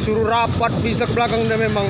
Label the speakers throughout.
Speaker 1: disuruh rapat bisa ke belakang deh memang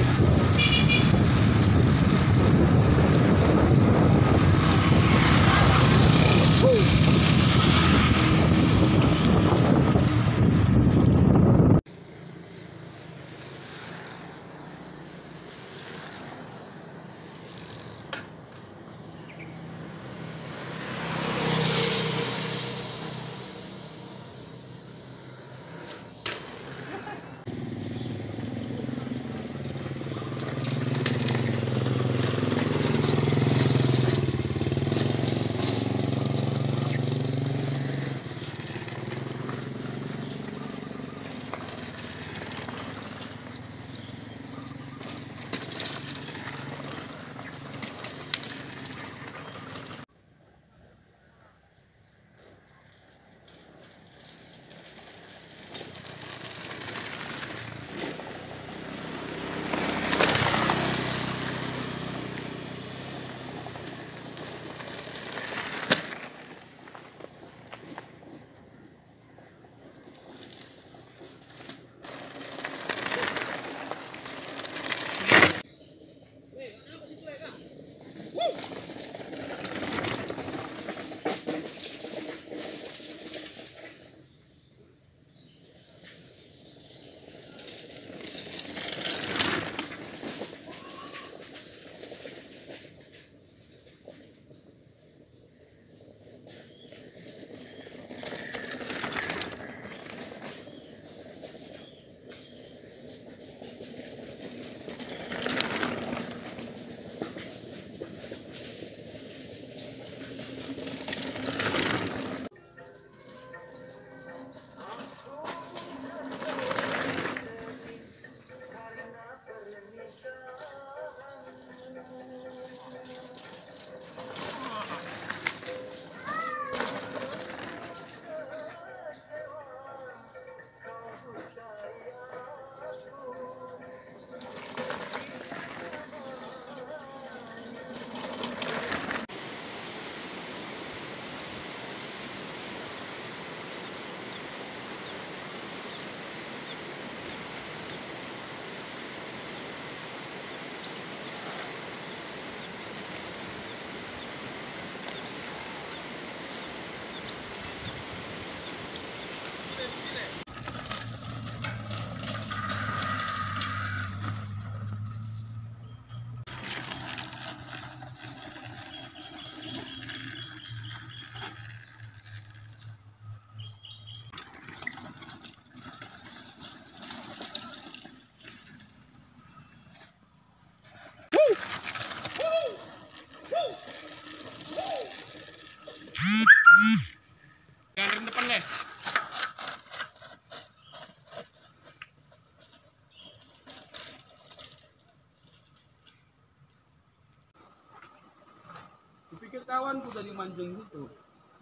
Speaker 2: Kupikir kawan tuh dari mancing gitu.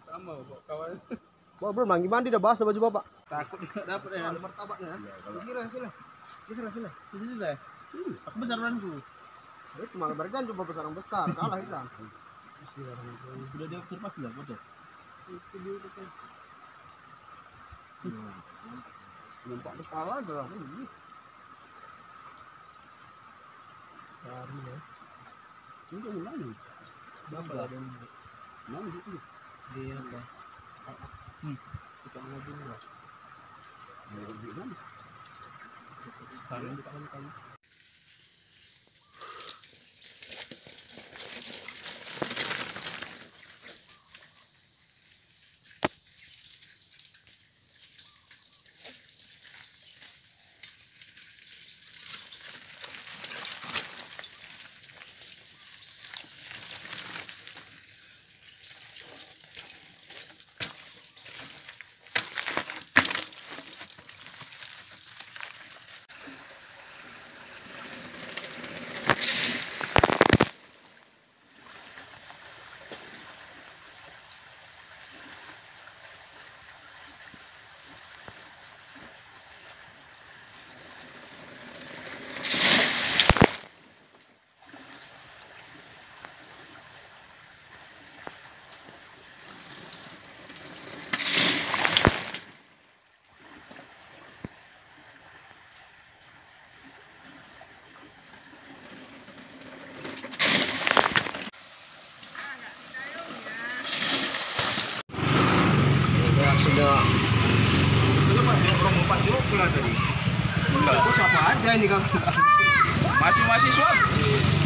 Speaker 2: Sama kok kawan.
Speaker 1: Wah bro mandi mandi dah basah baju bapak
Speaker 2: Takut nggak dapet ya ada martabaknya. Sila sila. Sila sila. Sila sila. Aku besar ranku.
Speaker 1: itu malah bergan coba besar yang besar kalah hilang
Speaker 2: Sudah dia terpas sudah foto.
Speaker 1: nampak kepala dah
Speaker 2: Cari ya. Ini kan mulai. Berapa lah? Mana itu? Di apa? Hmm. Kita nih lah. Mau di mana? Kalian sudah Enggak. Siapa aja ini kang?
Speaker 3: Masih mahasiswa? Iya.